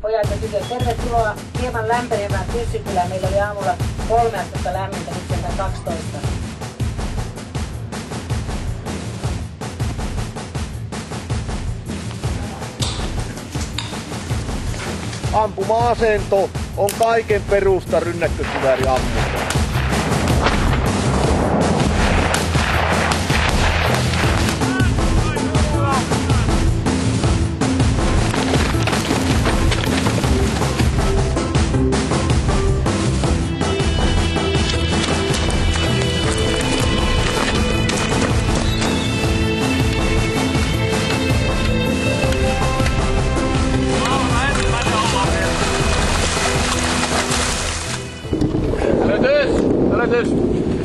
pojat ja tytöt, tervetuloa hieman lämpenevään Tyssykylään. Meillä oli aamulla kolme astetta lämmintä, nyt sieltä 12. Ampuma-asento on kaiken perusta rynnäkkökivääri ammunta. coisas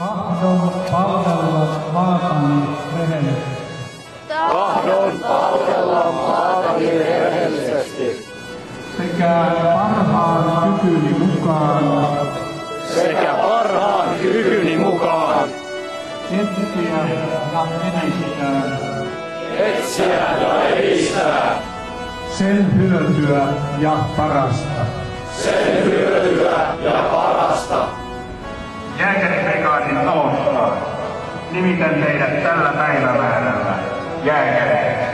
Tahdon palvella maatani rehellisesti. Tahdon palvella maatani rehellisesti sekä parhaan kykyni mukaan sekä parhaan kykyni mukaan etsiä ja edistää etsiä ja edistää sen hyötyä ja parasta. sen hyötyä ja parasta. Talosta nimitän teidät tällä päivämäärällä jääkäreiksi.